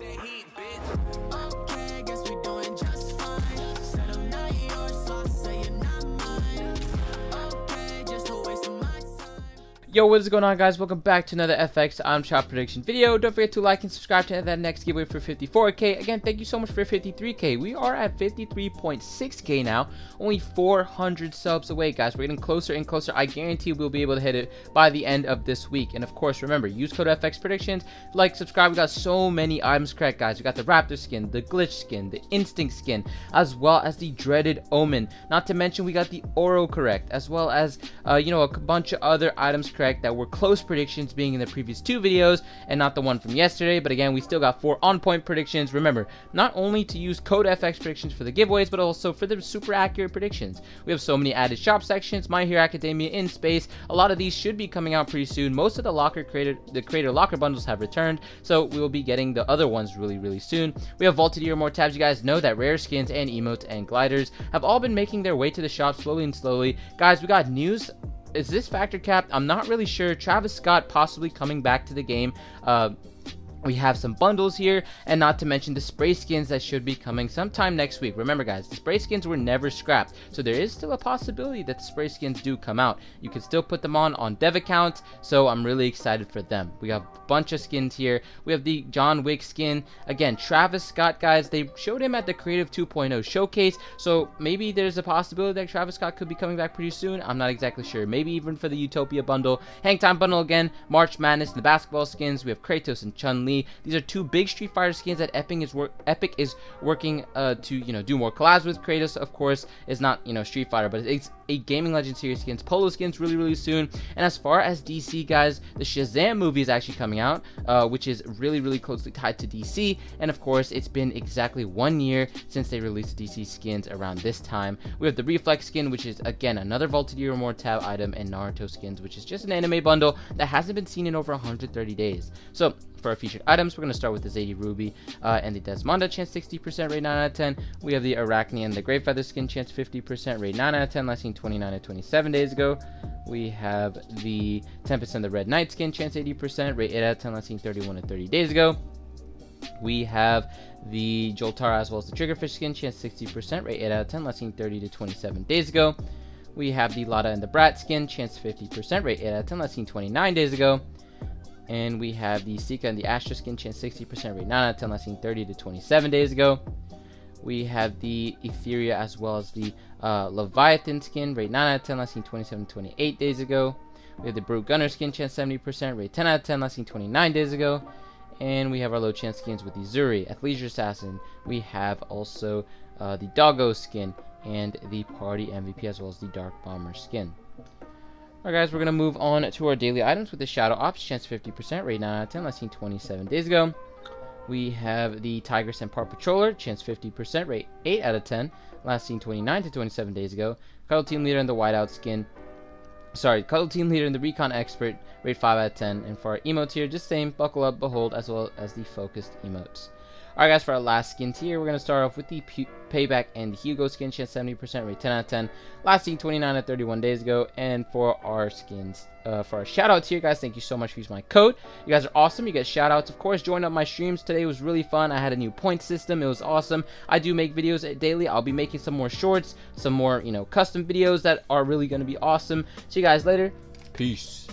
that heat, bitch. Okay, guess we Yo, what is going on guys? Welcome back to another FX I'm Shop prediction video. Don't forget to like and subscribe to that next giveaway for 54k. Again, thank you so much for 53k. We are at 53.6k now. Only 400 subs away, guys. We're getting closer and closer. I guarantee we'll be able to hit it by the end of this week. And of course, remember, use code FX predictions. Like, subscribe. We got so many items correct, guys. We got the Raptor skin, the Glitch skin, the Instinct skin, as well as the Dreaded Omen. Not to mention, we got the Oro correct, as well as, uh, you know, a bunch of other items correct that were close predictions being in the previous two videos and not the one from yesterday. But again, we still got four on point predictions. Remember, not only to use code FX predictions for the giveaways, but also for the super accurate predictions. We have so many added shop sections, My Hero Academia in space. A lot of these should be coming out pretty soon. Most of the locker creator, the creator locker bundles have returned, so we will be getting the other ones really, really soon. We have vaulted Hero more tabs. You guys know that rare skins and emotes and gliders have all been making their way to the shop slowly and slowly. Guys, we got news is this factor capped? I'm not really sure. Travis Scott possibly coming back to the game. Uh, we have some bundles here and not to mention the spray skins that should be coming sometime next week. Remember guys the spray skins were never scrapped so there is still a possibility that the spray skins do come out. You can still put them on on dev accounts so i'm really excited for them. We have a bunch of skins here. We have the john wick skin. Again travis scott guys they showed him at the creative 2.0 showcase so maybe there's a possibility that travis scott could be coming back pretty soon. I'm not exactly sure. Maybe even for the utopia bundle. Hang time bundle again. March madness the basketball skins. We have kratos and chun li these are two big Street Fighter skins that Epic is Epic is working uh, to you know do more collabs with. Kratos, of course, is not you know Street Fighter, but it's a Gaming Legend series skins, Polo skins really really soon. And as far as DC guys, the Shazam movie is actually coming out, uh, which is really really closely tied to DC. And of course, it's been exactly one year since they released DC skins around this time. We have the Reflex skin, which is again another Vaulted Hero More tab item, and Naruto skins, which is just an anime bundle that hasn't been seen in over 130 days. So for our featured items, we're going to start with the Zadie Ruby uh, and the Desdemona, chance 60%, rate 9 out of 10. We have the Arachne and the Great Feather skin, chance 50%, rate 9 out of 10, lasting 29 to 27 days ago. We have the 10% the Red Knight skin, chance 80%, rate 8 out of 10, lasting 31 to 30 days ago. We have the Joltara as well as the Triggerfish skin, chance 60%, rate 8 out of 10, lasting 30 to 27 days ago. We have the Lada and the Brat skin, chance 50%, rate 8 out of 10, lasting 29 days ago. And we have the Sika and the Astra skin, chance 60%, rate 9 out of 10, lasting 30 to 27 days ago. We have the Etheria as well as the uh, Leviathan skin, rate 9 out of 10, last seen 27 28 days ago. We have the Brute Gunner skin, chance 70%, rate 10 out of 10, last seen 29 days ago. And we have our low chance skins with the Zuri, Athleisure Assassin. We have also uh, the Doggo skin and the Party MVP as well as the Dark Bomber skin. Alright guys, we're going to move on to our daily items with the Shadow Ops, chance 50%, rate 9 out of 10, last seen 27 days ago. We have the Tigress and Park Patroller, chance 50%, rate 8 out of 10, lasting 29 to 27 days ago. Cuddle Team Leader and the Whiteout skin, sorry, Cuddle Team Leader and the Recon Expert, rate 5 out of 10. And for our emotes here, just same, Buckle Up, Behold, as well as the Focused emotes. Alright guys, for our last skins here, we're going to start off with the Payback and Hugo skin, chance 70%, rate 10 out of 10, lasting 29 to 31 days ago. And for our skins, uh, for our shoutouts here, guys, thank you so much for using my code. You guys are awesome. You get shoutouts. Of course, join up my streams. Today was really fun. I had a new point system. It was awesome. I do make videos daily. I'll be making some more shorts, some more, you know, custom videos that are really going to be awesome. See you guys later. Peace.